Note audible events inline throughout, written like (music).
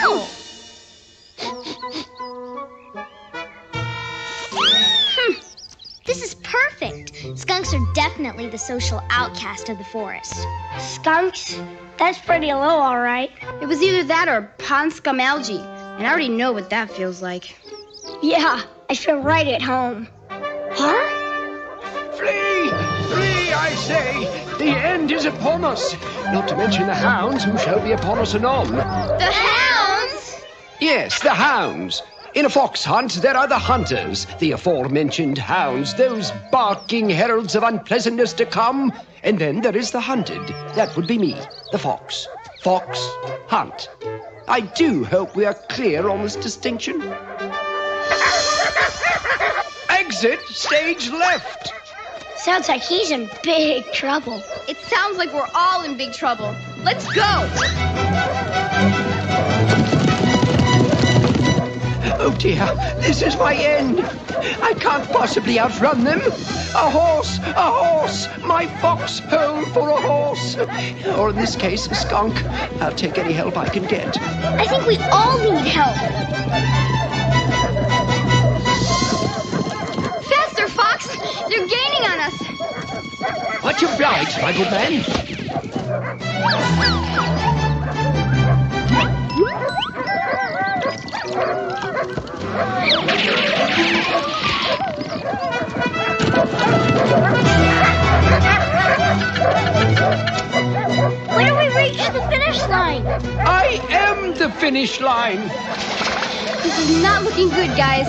Ow! Hmm. This is perfect. Skunks are definitely the social outcast of the forest. Skunks? That's pretty low, all right. It was either that or pond scum algae, and I already know what that feels like. Yeah, I feel right at home. Huh? Flee! Flee, I say! The end is upon us. Not to mention the hounds who shall be upon us anon. The hounds? Yes, the hounds. In a fox hunt, there are the hunters, the aforementioned hounds, those barking heralds of unpleasantness to come. And then there is the hunted. That would be me, the fox. Fox, hunt. I do hope we are clear on this distinction. (laughs) Exit stage left. Sounds like he's in big trouble. It sounds like we're all in big trouble. Let's go! Dear, this is my end. I can't possibly outrun them. A horse, a horse, my foxhole for a horse. Or in this case, a skunk. I'll take any help I can get. I think we all need help. Faster, Fox! They're gaining on us! Much obliged, my good man. When do we reach the finish line? I am the finish line. This is not looking good, guys.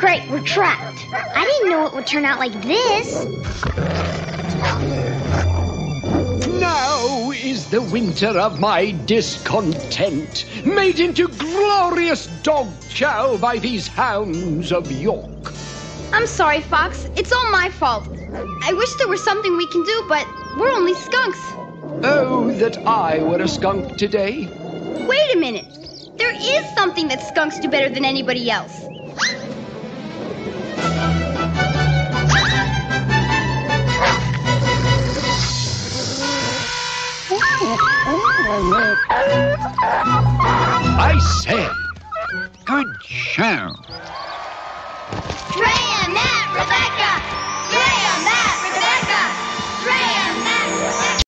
Great, we're trapped. I didn't know it would turn out like this. Is the winter of my discontent, made into glorious dog chow by these hounds of York. I'm sorry, Fox. It's all my fault. I wish there was something we can do, but we're only skunks. Oh, that I were a skunk today. Wait a minute. There is something that skunks do better than anybody else. I say, Good show.